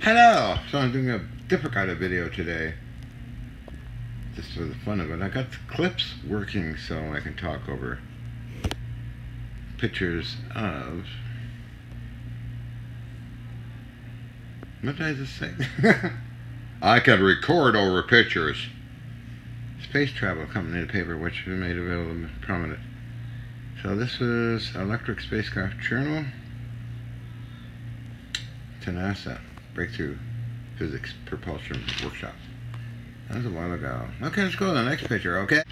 Hello! So I'm doing a different kind of video today. Just for the fun of it. I got the clips working so I can talk over pictures of... What did I just say? I can record over pictures. Space Travel Company, the paper which was made available prominent. So this was Electric Spacecraft Journal to NASA Breakthrough Physics Propulsion Workshop. That was a while ago. Okay, let's go to the next picture, okay?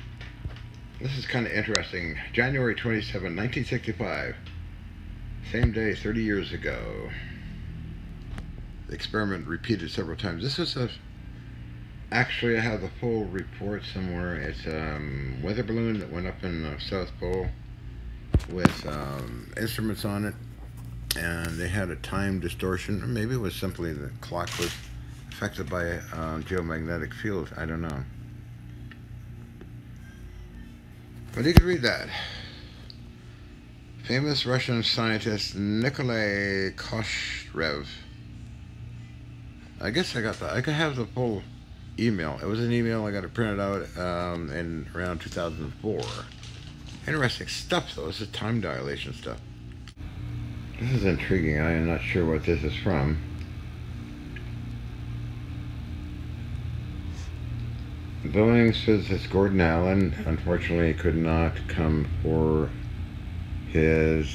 This is kind of interesting. January 27, 1965. Same day, 30 years ago. The experiment repeated several times. This was a Actually, I have the full report somewhere. It's a um, weather balloon that went up in the South Pole with um, instruments on it, and they had a time distortion. Or maybe it was simply the clock was affected by a uh, geomagnetic field. I don't know. But you could read that. Famous Russian scientist Nikolai Kozyrev. I guess I got that. I could have the full email. It was an email. I got it printed out um, in around 2004. Interesting stuff, though. This is time dilation stuff. This is intriguing. I am not sure what this is from. Boeing's physicist Gordon Allen unfortunately could not come for his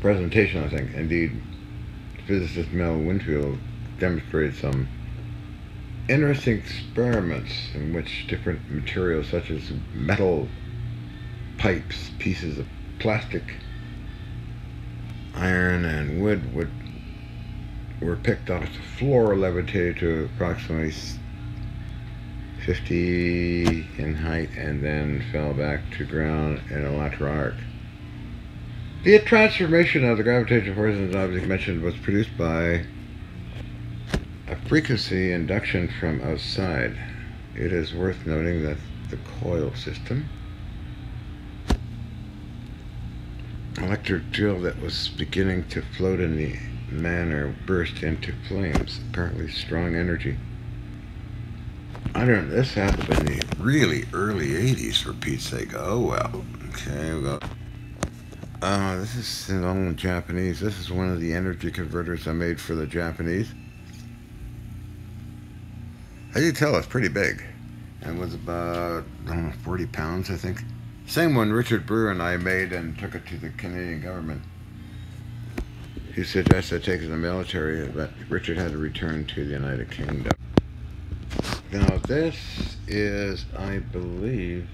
presentation, I think. Indeed, physicist Mel Winfield demonstrated some interesting experiments in which different materials such as metal pipes, pieces of plastic, iron, and wood would were picked off the floor, levitated to approximately 50 in height, and then fell back to ground in a lateral arc. The transformation of the gravitational force in object mentioned was produced by a frequency induction from outside. It is worth noting that the coil system electric drill that was beginning to float in the manner burst into flames, apparently strong energy. I don't know, this happened in the really early 80s for Pete's sake. Oh well. Okay, we go. Uh, this is in all Japanese. This is one of the energy converters I made for the Japanese. As you tell, it's pretty big. It was about, know, 40 pounds, I think. Same one Richard Brewer and I made and took it to the Canadian government. He suggested I take it to the military, but Richard had to return to the United Kingdom. Now this is, I believe,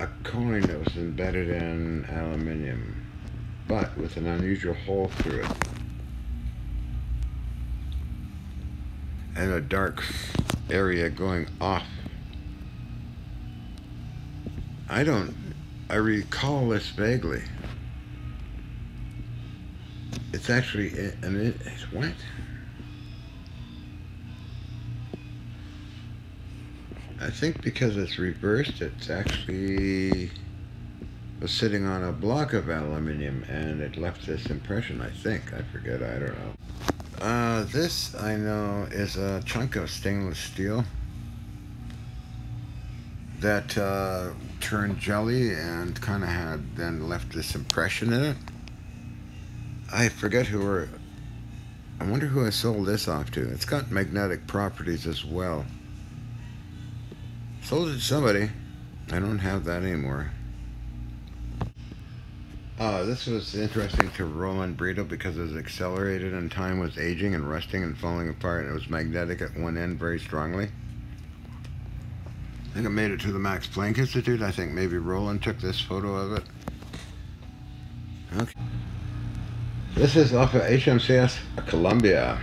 a coin that was embedded in aluminium, but with an unusual hole through it. and a dark area going off. I don't, I recall this vaguely. It's actually, it, it's what? I think because it's reversed, it's actually was sitting on a block of aluminium and it left this impression, I think. I forget, I don't know. Uh, this I know is a chunk of stainless steel that uh, turned jelly and kind of had then left this impression in it. I forget who were. I wonder who I sold this off to. It's got magnetic properties as well. Sold it to somebody. I don't have that anymore. Uh, this was interesting to Roland Brito because it was accelerated and time was aging and rusting and falling apart and it was magnetic at one end very strongly. I think it made it to the Max Planck Institute. I think maybe Roland took this photo of it. Okay. This is off of HMCS Columbia.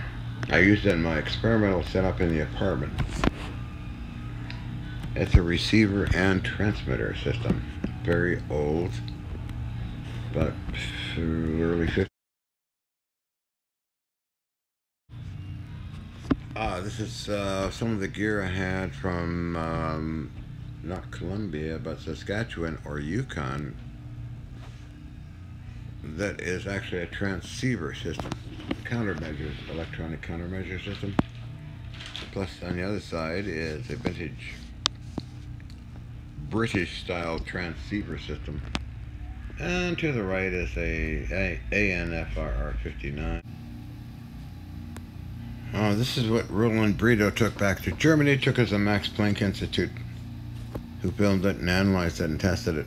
I used it in my experimental setup in the apartment. It's a receiver and transmitter system. Very old but early 50s. Ah, this is uh, some of the gear I had from um, not Columbia, but Saskatchewan or Yukon. that is actually a transceiver system, countermeasures, electronic countermeasure system. Plus, on the other side is a vintage British style transceiver system. And to the right is a, a ANFRR 59. Oh, this is what Roland Brito took back to Germany, took as a Max Planck Institute, who filmed it and analyzed it and tested it.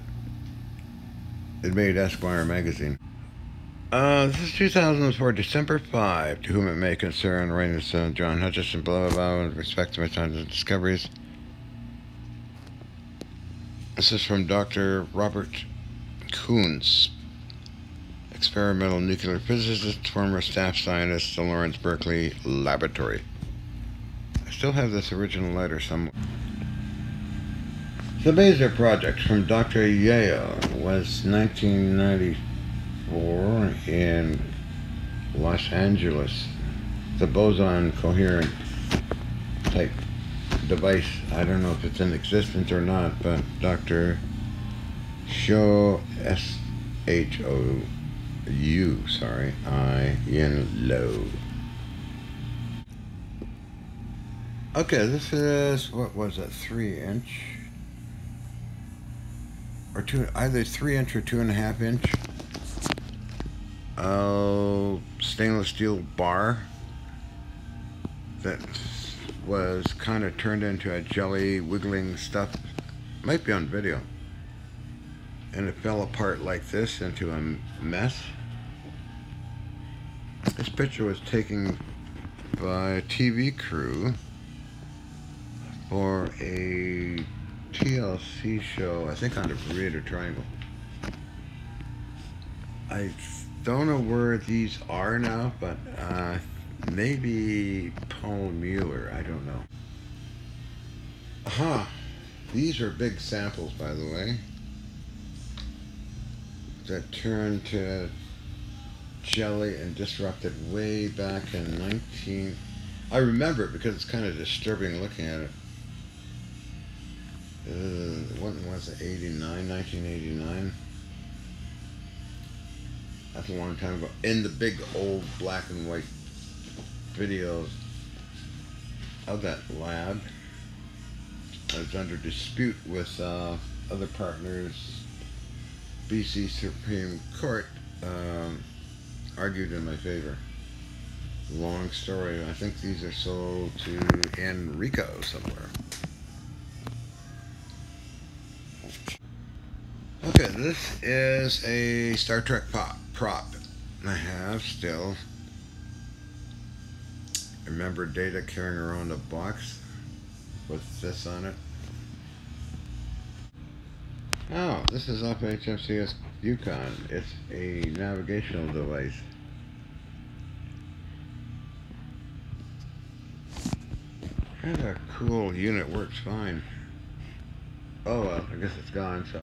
It made Esquire magazine. Uh, this is 2004, December 5, to whom it may concern, Rainus uh, John Hutchison, blah, blah, blah, with respect to my scientific discoveries. This is from Dr. Robert Koons, experimental nuclear physicist, former staff scientist, the Lawrence Berkeley Laboratory. I still have this original letter somewhere. The Bezier Project from Dr. Yeo was 1994 in Los Angeles. The boson coherent type device. I don't know if it's in existence or not, but Dr. Shou S H O U, sorry, I I N Low. Okay, this is what was it, three inch or two, either three inch or two and a half inch. Uh, stainless steel bar that was kind of turned into a jelly wiggling stuff. Might be on video. And it fell apart like this into a mess. This picture was taken by a TV crew for a TLC show, I think on the Bermuda Triangle. I don't know where these are now, but uh, maybe Paul Mueller, I don't know. Aha, these are big samples, by the way, that turn to jelly and disrupted way back in 19... I remember it because it's kind of disturbing looking at it. Uh, what was it, 89, 1989? That's a long time ago. In the big old black and white videos of that lab. I was under dispute with uh, other partners. BC Supreme Court um, argued in my favor. Long story. I think these are sold to Enrico somewhere. Okay, this is a Star Trek pop prop. I have still. Remember Data carrying around a box with this on it? Oh, this is off HMCS Yukon. It's a navigational device. Kind of cool unit, works fine. Oh well, I guess it's gone, so.